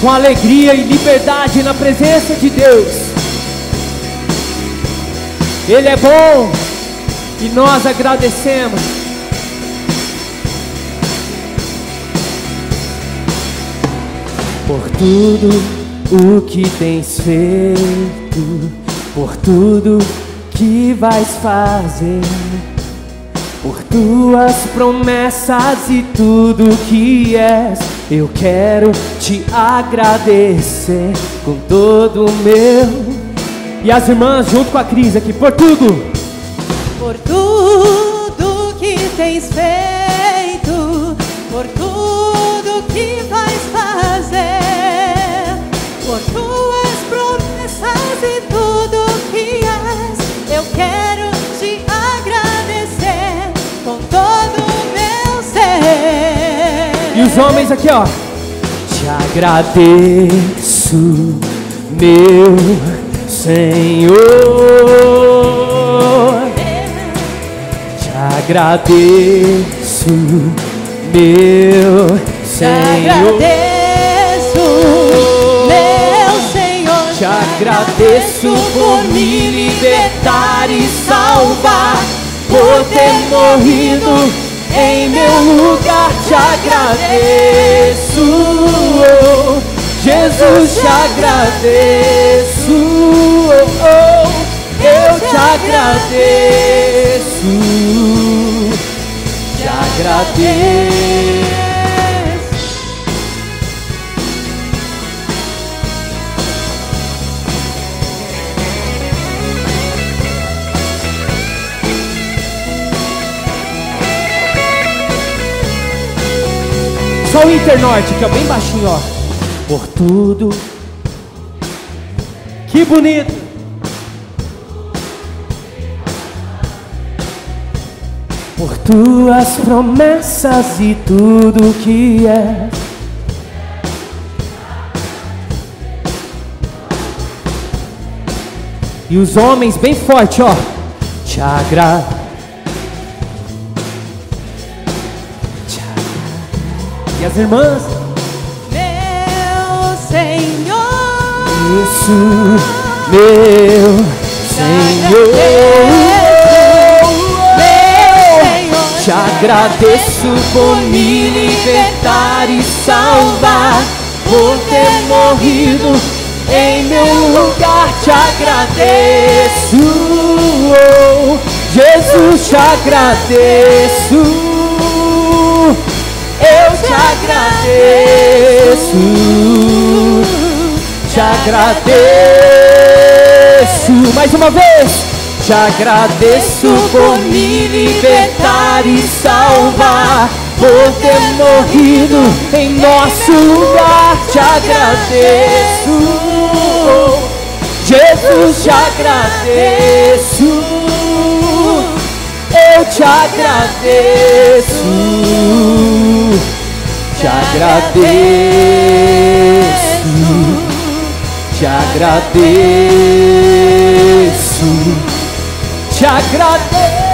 com alegria e liberdade na presença de Deus. Ele é bom e nós agradecemos. Por tudo o que tens feito, por tudo que vais fazer por tuas promessas e tudo que és. Eu quero te agradecer com todo o meu. E as irmãs junto com a Cris aqui, por tudo. Por tudo que tens feito, por tudo que vais fazer, os homens aqui, ó. Te agradeço, meu Senhor. Te agradeço, meu Te Senhor. agradeço, meu Senhor. Te agradeço por me libertar e salvar, por ter morrido. Te agradeço, Jesus, te agradeço, eu te agradeço, te agradeço. Só o Internorte, que é bem baixinho, ó. Por tudo. Que bonito. Por tuas promessas e tudo que é. E os homens bem forte, ó. Te agra. E as irmãs? Meu Senhor, Isso, meu Senhor. meu Senhor, Te agradeço por me libertar e salvar, por ter morrido em meu lugar. Te agradeço, oh, Jesus, te agradeço. Te agradeço. Mais uma vez, te agradeço por me libertar e salvar, por ter morrido em nosso lugar. Te agradeço, Jesus, te agradeço. Eu te agradeço, agradeço, te agradeço, te agradeço.